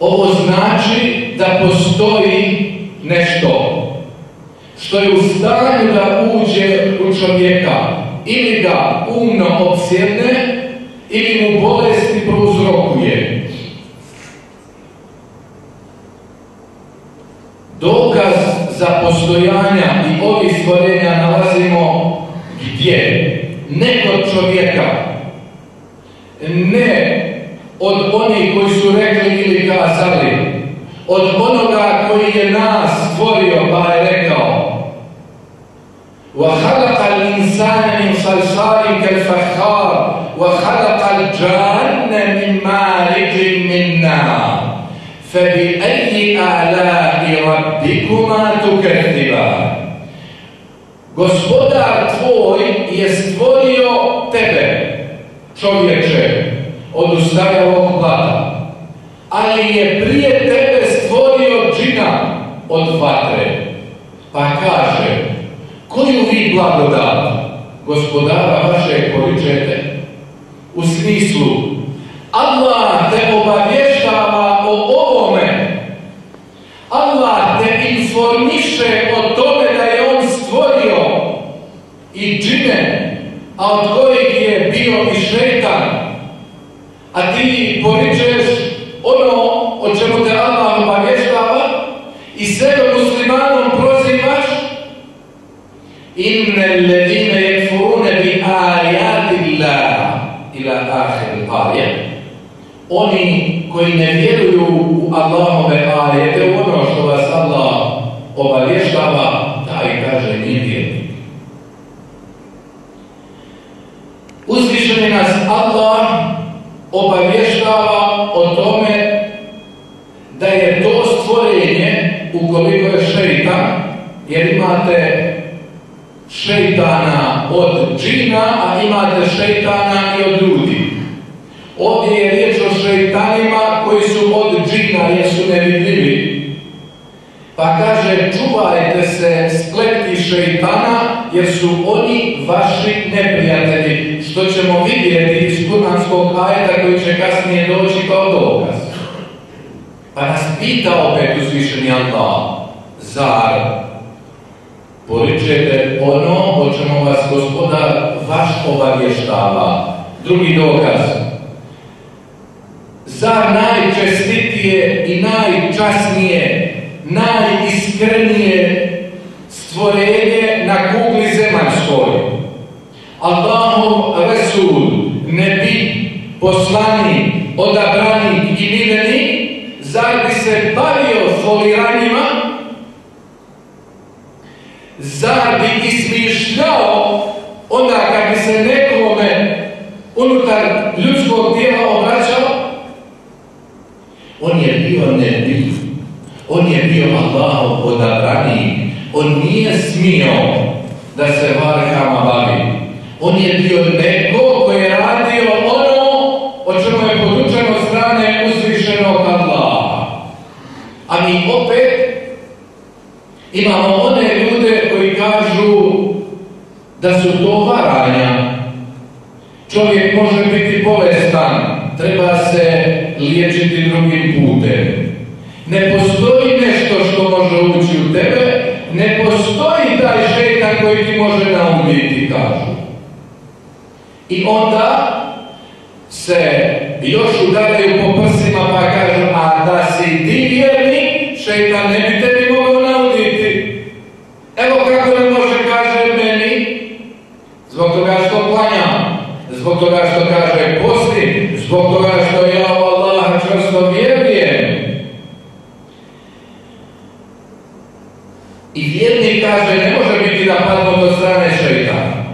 Ovo znači da postoji nešto što je u stanju da uđe u čovjeka ili ga umno obsjedne ili mu bolesti prouzrokuje. Dokaz za postojanja i ovih stvorenja nalazimo gdje? Ne kod čovjeka, ne od onih koji su rekli ili kazali, od onoga koji je nas stvorio pa je rekao وَخَلَقَ الْإِنسَانَ مِنْ صَلْصَالٍ كَالْفَخَّارِ وَخَلَقَ الْجَانَّ مِنْ مَارِجٍ مِنْ نَارٍ فَبِأَيِّ آلَاءِ رَبِّكُمَا تُكَذِّبَانِ Gospodar tvoj je stvorio tebe, od ustajavog blata, ali je prije tebe stvorio džina od vatre. Pa kaže, koju vi blagodat gospodara vašeg poričete? U smislu, Allah te obavještava o ovome. Allah te informiše o tome da je on stvorio i džine, a od kojih je bio i šetan. A ti poričeš ono o čemu te Allah obavještava i sebe muslimanom prozivaš. Inne alladine yekfurune bi ajati Allah ila ahir ajet oni koji ne vjeruju u Allahove ajete, ono što vas Allah obavještava, taj kaže nije vjernik. Uzvišeni nas Allah obavještava o tome da je to stvorenje ukoliko je šeitan, jer imate šeitana od džina, a imate šeitana i od ljudi. Ovdje je riječ o šeitanima koji su od džina jer su nevidljivi. Pa kaže, čuvajte se spleti šeitana jer su oni vaši neprijatelji. Što ćemo vidjeti iz kuranskog ajeta koji će kasnije doći kao dokaz. Pa nas pita opet uzvišeni Allah, zar poričete ono o čemu vas gospodar vaš obavještava. Drugi dokaz, zar najčestitije i najčasnije, najiskrenije stvorenje na kugli zemaljskoj. Allahov Resul, nebi, poslani, odabrani i miljeni, zar bi se bavio foliranjima, zar bi ismišljao onda kad bi se nekome unutar ljudskog tijela obraćao, on je bio nebi, on je bio Allahov odabrani, on nije smio da se varkama bavi. On je bio neko koji je radio ono o čemu je podučeno strane uzvišenog Allaha. A mi opet imamo one ljude koji kažu da su to varanja. Čovjek može biti bolestan, treba se liječiti drugim putem. Ne postoji nešto što može ući u tebe, ne postoji taj šeitan koji ti može naumiti, kažu. I onda se još udaraju po prsima pa kažu, a da si ti vjerni, šeitan ne bi tebi mogao nauditi. Evo kako ne može kaže meni, zbog toga što klanjam, zbog toga što kaže posti, zbog toga što ja u Allaha čvrsto vjerujem. I vjernik kaže, ne može biti napadnut od strane šeitana.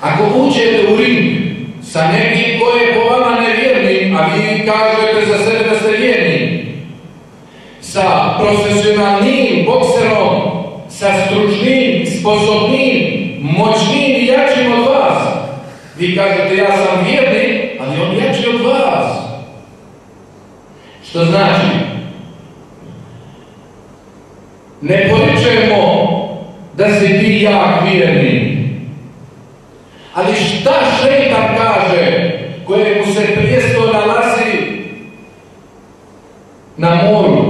Ako uđete u ring sa nekim ko je po vama nevjerni, a vi kažete za sebe da ste vjerni, sa profesionalnim bokserom, sa stručnim, sposobnim, moćnim i jačim od vas, vi kažete ja sam vjerni, ali on jači od vas. Što znači? Ne poričemo da si ti jak vjerni, ali šta šeitan koje mu se prijesto nalazi na moru,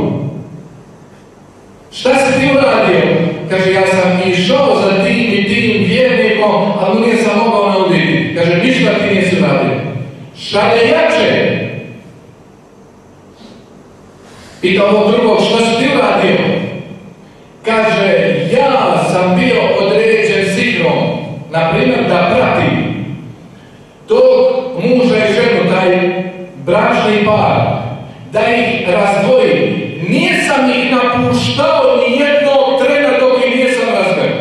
da ih razdvoji. Nisam ih napuštao ni jednog trena dok ih nisam razveo.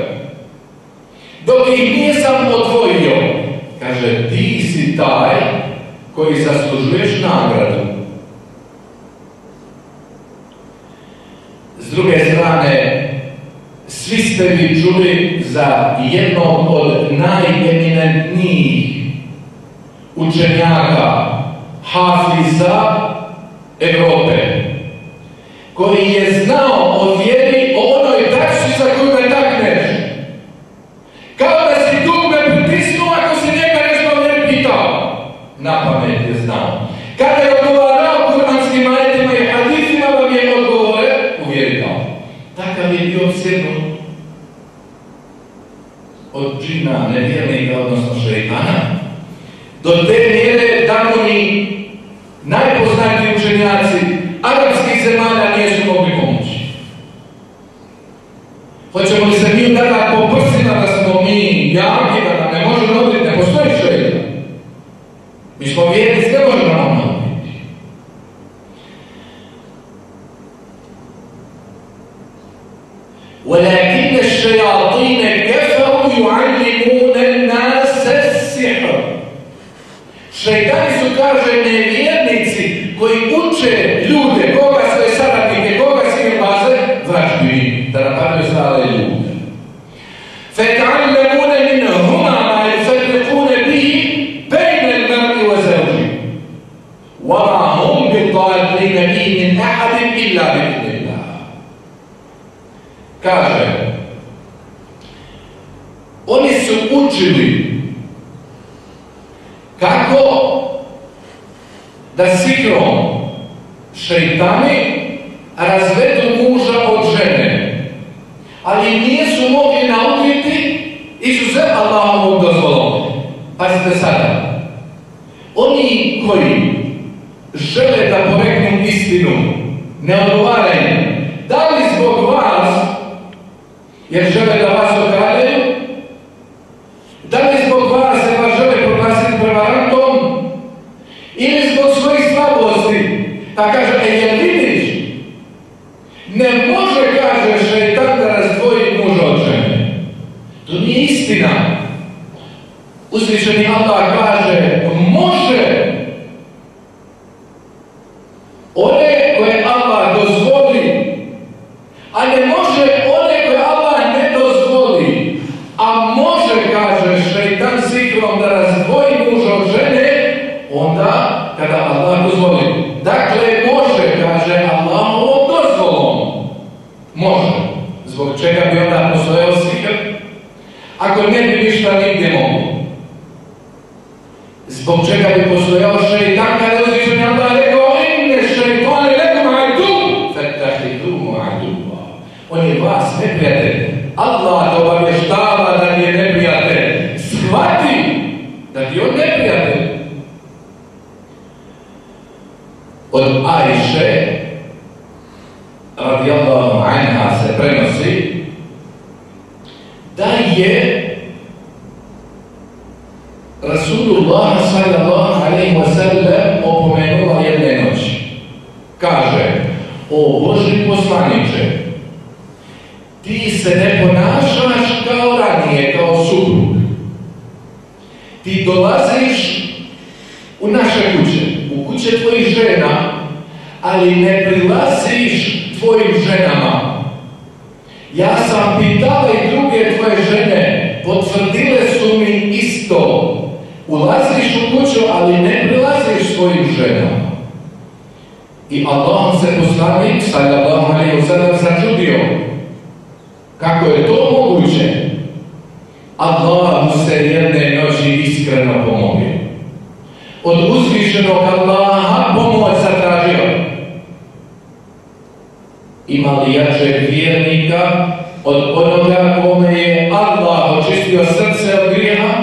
Dok ih nisam odvojio. Kaže, ti si taj koji zaslužuješ nagradu. S druge strane, svi ste vi čuli za jednog od najeminentnijih učenjaka Hafiza Europe, koji je znao o vjeri o onoj tačci za koju me takneš. Kao da si me pritisnuo ako si njega nešto ne pitao. Na pamet je znao. Kada je odgovarao kuranskim ajetima i hadithima, vam je odgovore uvjerikao. Takav je bio sjednut od džina, nevjernika, odnosno šeitana, do te mjere da mu ni najpoznatiji učenjaci arapskih zemalja nisu mogli pomoći. Hoćemo li se mi tada po prstima da smo mi jaki, da nam ne može dobiti, ne postoji šeitan. Mi smo vjernici, ne možemo nam dobiti. ولكن الشياطين كفروا يعلمون الناس السحر Šeitani su, kaže, nevjernici koji uče ljude, koga فَتَعَلَّمُونَ مِنْهُمَا مَا يُفَرِّقُونَ بِهِ بَيْنَ الْمَرْءِ وَزَوْجِهِ. وَمَا هُمْ بِضَالِّينَ بِهِ مِنْ أَحَدٍ إِلَّا بِإِذْنِ اللَّهِ. Kaže, oni su učili kako da sigrom šeitani razvedu muža od žene, ali nisu mogli naučiti izuzev Allahovom dozvolom. Pazite sada, oni koji žele da poreknu istinu, ne odgovaraju, da li zbog vas, jer žele da vas okraljaju, da li zbog vas se vas žele proglasiti prevarantom, ili zbog svojih slabosti, pa kaže, e jel vidiš, ne može, kaže šeitan, da razdvoji muža od žene. To nije istina. Uzvišeni Allah kaže, može one koje Allah dozvoli, a ne može one koje Allah ne dozvoli. A može, kaže šeitan sikrom da razdvoji muža od žene, onda kada Allah dozvoli. Dakle, može, kaže Allah ovom dozvolom. Može. Zbog čega bi onda postojao sikr? Ako ne bi ništa nigdje mogu. Zbog čega bi postojao šeitan kada je uzvišen Allah rekao inne šeitane lekom adu fetahidumu aduva. On je vas neprijatelj. Allah to obavještava da ti je neprijatelj. Shvati da ti je on neprijatelj. Od Ajše radijallahu anha se prenosi da je Rasulullah sallallahu alaihi wa sallam opomenula jedne noći. Kaže, o Boži poslaniče, ti se ne ponašaš kao ranije, kao suprug. Ti dolaziš kuće, tvojih žena, ali ne prilaziš tvojim ženama. Ja sam pitala i druge tvoje žene, potvrdile su mi isto. Ulaziš u kuću, ali ne prilaziš svojim ženama. I Allah se poslanik, sallallahu alaihi wa sallam, začudio. Kako je to moguće? Allah mu se jedne noći iskreno pomogio. Od uzvišenog Allaha pomoć zatražio. Ima li jačeg vjernika od onoga kome je Allah očistio srce od grijeha?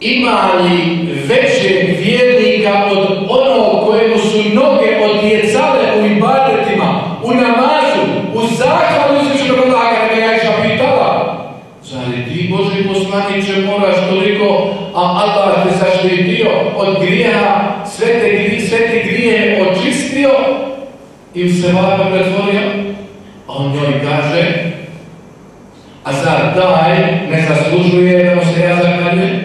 Ima li većeg vjernika od onog kojemu su noge odjecale u ibadetima, u namazu, u zahvalu uzvišenog Allaha kada ga Ajša pitala? Zar ti Boži poslaniće moraš toliko, a Allah te zaštitio od grijeha, sve te, sve te grije očistio i u sevapa pretvorio? A on njoj kaže, a zar taj ne zaslužuje da mu se ja zahvaljujem?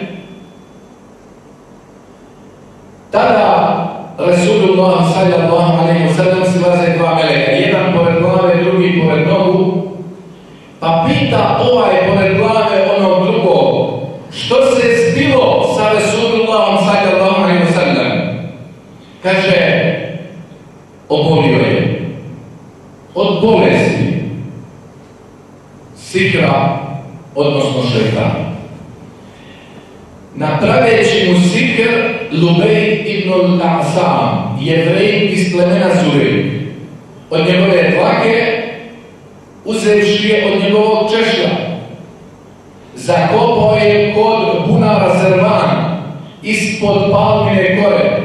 Tada Rasulullah sallallahu alaihi wa sallam silaze dva meleka, jedan pored glave, drugi pored nogu, pa pita ovaj pored glave onog drugog, što se zbilo sa Rasulullahom sallallahu alaihi wa sallam? Kaže, obolio je od bolesti, sikra, odnosno šeitana. Napraveći mu sikr Lubej ibn al-Asam, jevrej iz plemena Zurej, od njegove dlake, uzevši je od njegovog češlja, zakopao je kod bunara Zervan, ispod palmine kore.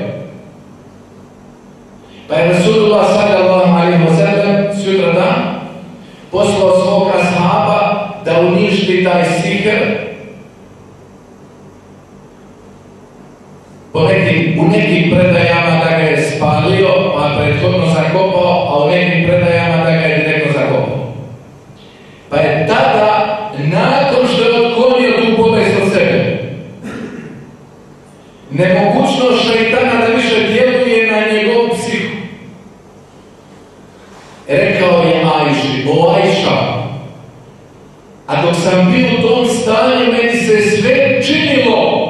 Pa je Rasulullah sallallahu alaihi wa sallam sutra poslao svog ashaba da uništi taj nekim, u nekim predajama da ga je spalio, pa prethodno zakopao, a u nekim predajama da ga je direktno zakopao. Pa je tada, nakon što je otklonio tu bolest od sebe, nemogućnost šeitana da više djeluje na njegov psihu. Rekao je Ajši, o Ajša, a dok sam bio u tom stanju, meni se sve činilo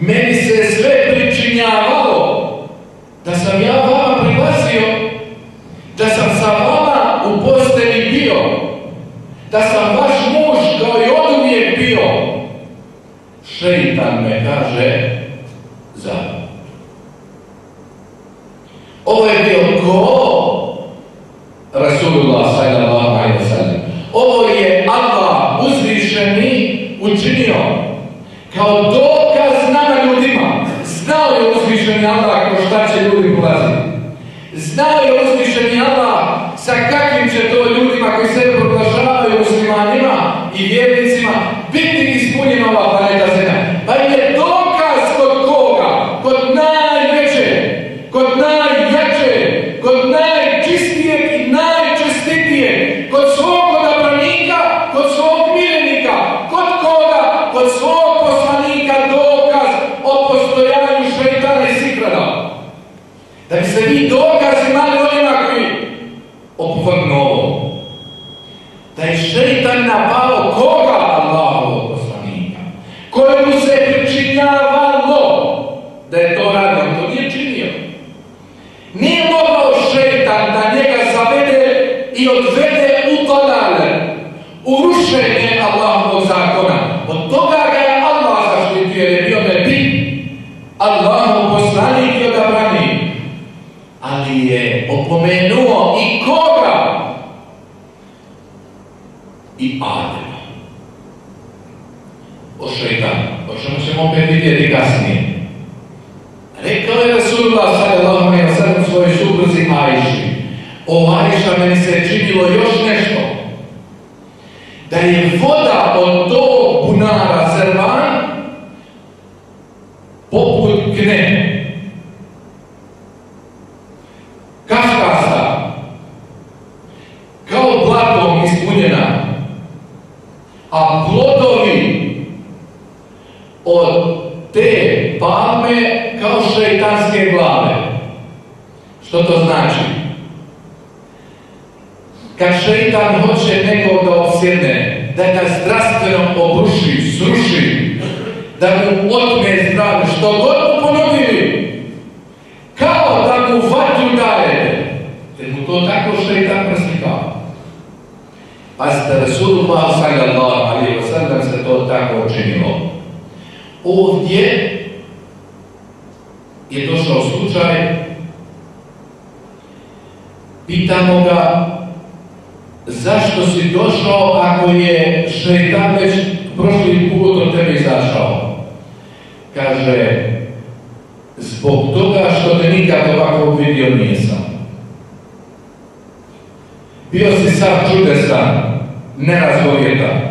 meni se sve pričinjavalo da sam ja vama prilazio, da sam sa vama u postelji bio, da sam vaš muž kao i on uvijek bio. Šeitan me kaže za. Ovo je bio ko? Rasulullah sallallahu alaihi sallam. Ovo je Allah uzvišeni učinio kao dokaz nama ljudima. Znao je uzvišeni Allah kroz šta će ljudi polaziti. Znao je uzvišeni Allah sa kakvim će to ljudima koji se proglašavaju opovrgnu ovo. Da je šeitan napao koga Allahovog I Adema. O šeitanu, o čemu ćemo opet vidjeti kasnije. Rekao je Rasulullah sallallahu alaihi wa sallam svojoj supruzi Ajši. O Ajša, meni se činilo još nešto. Da je voda od od te palme kao šeitanske glave. Što to znači? Kad šeitan hoće nekog da obsjedne, da ga zdravstveno obruši, sruši, da mu otme zdravlje, što god mu ponudili, kao da mu vatru daje, jer mu to tako šeitan preslikava. Pazite, Rasulullah sallallahu alaihi wa sallam se to tako učinilo. Ovdje je došao slučaj Pitamo ga zašto si došao ako je šeitan već prošli put od tebe izašao? Kaže, zbog toga što te nikad ovako vidio nisam. Bio si sad čudesan, nerazgovjetan.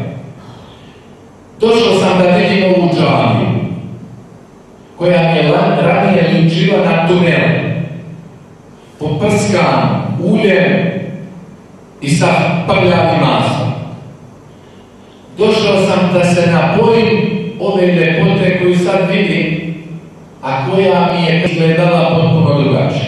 Došao sam da vidim ovu džamiju, koja je ranije ličila na tunel, poprskan uljem i sa prljavim maslom. Došao sam da se napojim ove ljepote koju sad vidim, a koja mi je izgledala potpuno drugačije.